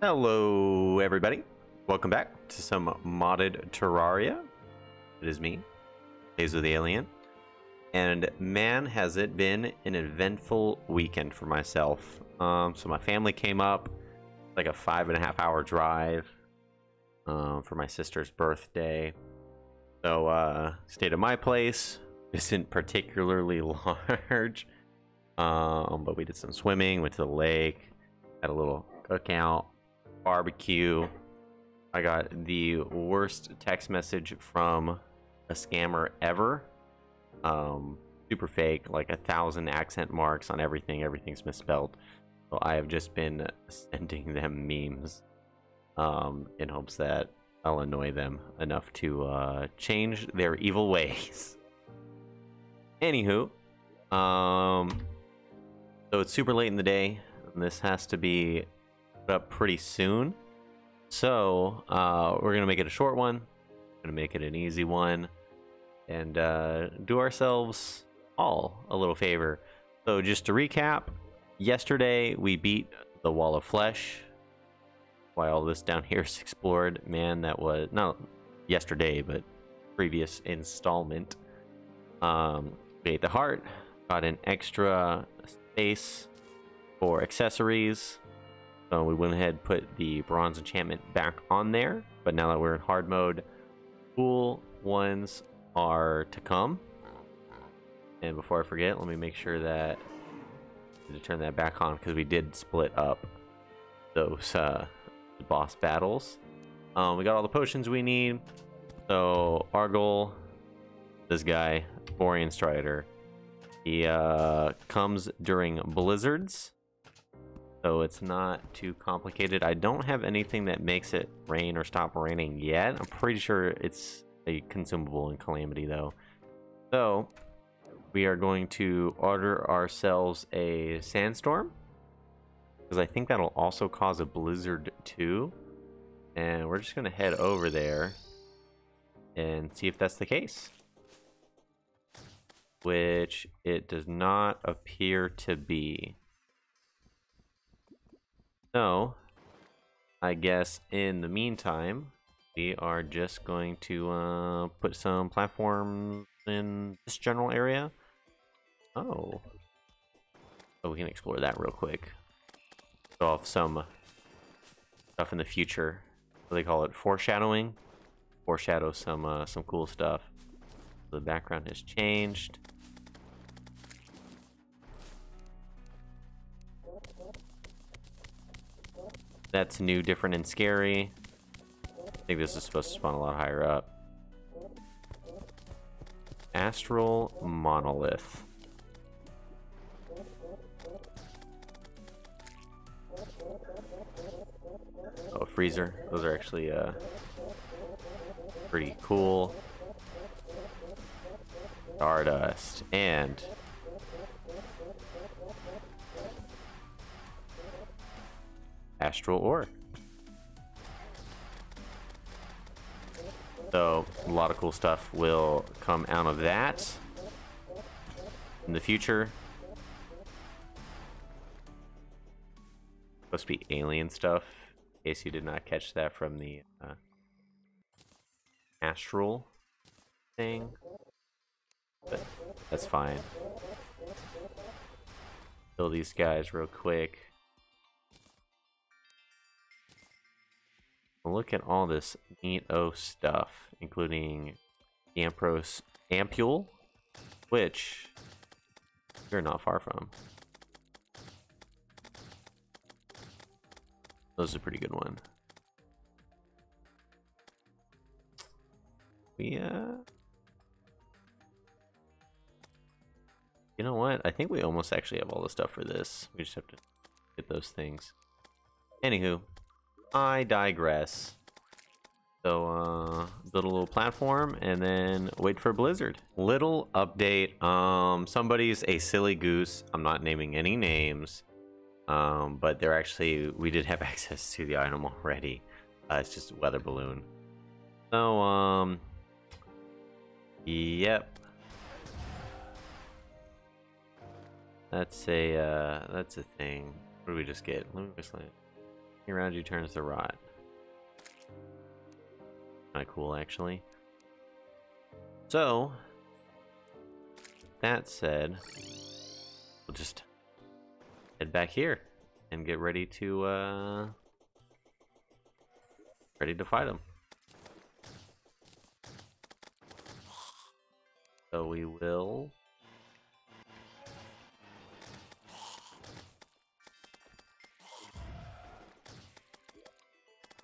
Hello, everybody. Welcome back to some modded Terraria. It is me, Lazo the Alien. And man, has it been an eventful weekend for myself. Um, so my family came up, like a five and a half hour drive um, for my sister's birthday. So uh, stayed at my place. Isn't particularly large, um, but we did some swimming. Went to the lake, had a little cookout, barbecue. I got the worst text message from a scammer ever. Um, super fake, like a thousand accent marks on everything. Everything's misspelled. So I have just been sending them memes um, in hopes that I'll annoy them enough to uh, change their evil ways. Anywho, um, so it's super late in the day. And this has to be up pretty soon. So uh, we're gonna make it a short one. Gonna make it an easy one, and uh, do ourselves all a little favor. So just to recap, yesterday we beat the Wall of Flesh. Why all this down here is explored, man. That was not yesterday, but previous installment. Um, we ate the heart, got an extra space for accessories. So we went ahead and put the bronze enchantment back on there. But now that we're in hard mode, cool ones are to come. And before I forget, let me make sure that to turn that back on because we did split up those uh, boss battles. Um, we got all the potions we need. So Argol, this guy, Borean Strider, he uh, comes during blizzards so it's not too complicated. I don't have anything that makes it rain or stop raining yet. I'm pretty sure it's a consumable in Calamity though. So we are going to order ourselves a sandstorm because I think that'll also cause a blizzard too. And we're just going to head over there and see if that's the case. Which it does not appear to be. So, I guess in the meantime, we are just going to uh, put some platforms in this general area. Oh. Oh, we can explore that real quick. Show off some stuff in the future. What they call it? Foreshadowing. Foreshadow some uh, some cool stuff. The background has changed. That's new, different, and scary. I think this is supposed to spawn a lot higher up. Astral Monolith. Oh, freezer. Those are actually uh, pretty cool. Stardust and astral ore. So a lot of cool stuff will come out of that in the future. Supposed to be alien stuff, in case you did not catch that from the uh, astral thing. But that's fine. Kill these guys real quick. Look at all this neat neato stuff, including Ambrosial Ampoule, which you're not far from. Those are a pretty good one. We. You know what? I think we almost actually have all the stuff for this. We just have to get those things. Anywho, I digress. So, uh, build a little platform and then wait for Blizzard. Little update. Um, somebody's a silly goose. I'm not naming any names. Um, but they're actually, we did have access to the item already. Uh, it's just a weather balloon. So, um, yep. That's a, uh, that's a thing. What do we just get? Let me just, around you turns to rot. Kind of cool, actually. So, that said, we'll just head back here and get ready to, uh, ready to fight them. So we will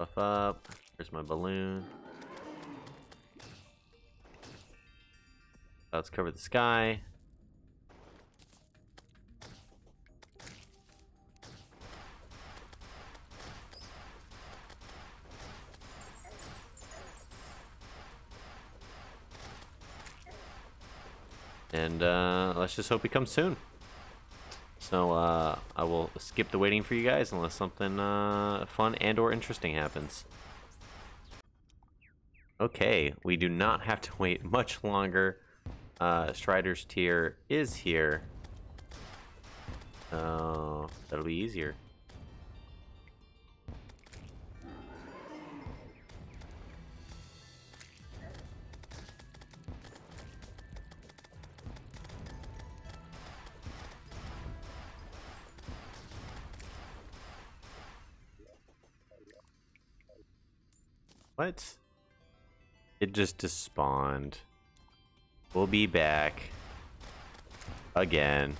Buff up. Here's my balloon. Let's cover the sky. And uh, let's just hope he comes soon. So uh, I will skip the waiting for you guys unless something uh, fun and or interesting happens. Okay, we do not have to wait much longer. Uh, Strider's tier is here. So that'll be easier. What? It just despawned. We'll be back. Again.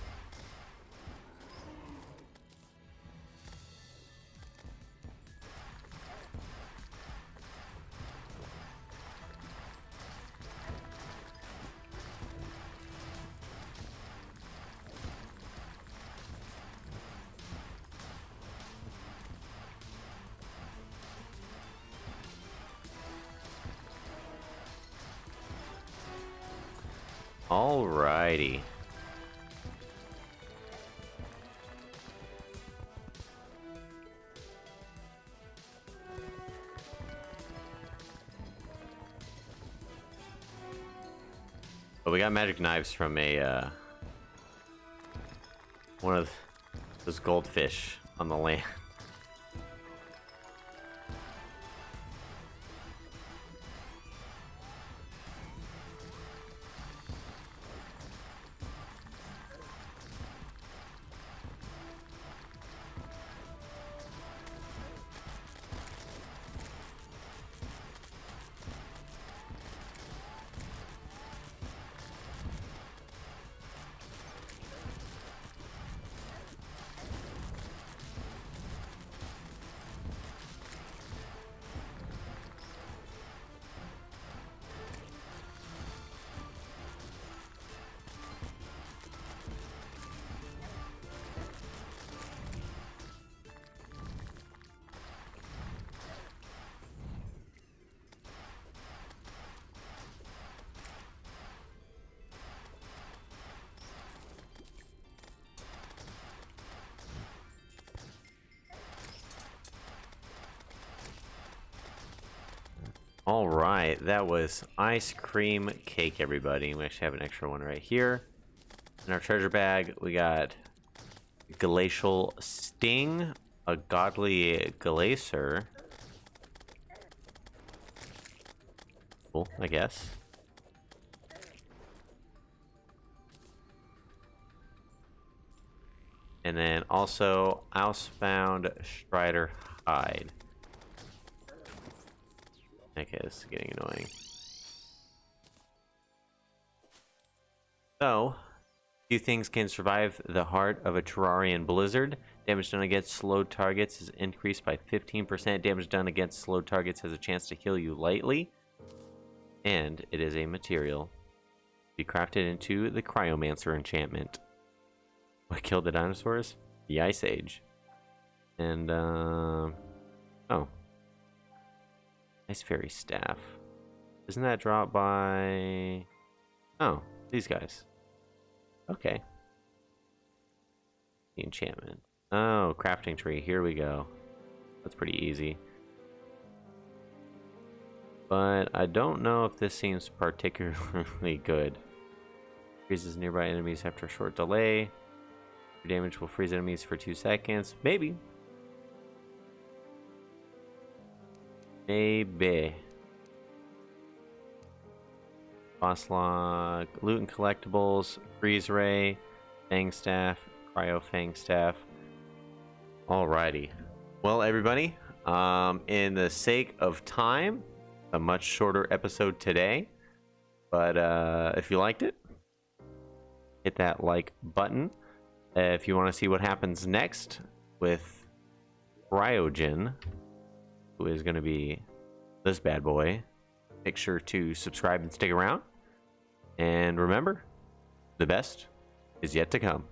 Alrighty. But we got magic knives from a, uh, one of those goldfish on the land. All right, that was ice cream cake, everybody. We actually have an extra one right here. In our treasure bag, we got glacial sting, a godly glacier. Cool, I guess. And then also Housebound Strider Hide. Okay, this is getting annoying. So, few things can survive the heart of a Terrarian blizzard. Damage done against slow targets is increased by 15%. Damage done against slow targets has a chance to heal you lightly. And it is a material. To be crafted into the Cryomancer enchantment. What killed the dinosaurs? The Ice Age. And, uh... Oh, Ice Fairy Staff. Isn't that dropped by... Oh, these guys. Okay. The enchantment. Oh, crafting tree. Here we go. That's pretty easy. But I don't know if this seems particularly good. Freezes nearby enemies after a short delay. Your damage will freeze enemies for two seconds. Maybe. Maybe. Boss log, loot and collectibles, freeze ray, fang staff, cryo fang staff. Alrighty. Well, everybody, um, in the sake of time, a much shorter episode today. But uh, if you liked it, hit that like button. Uh, if you want to see what happens next with Cryogen, who is going to be this bad boy, make sure to subscribe and stick around. And remember, the best is yet to come.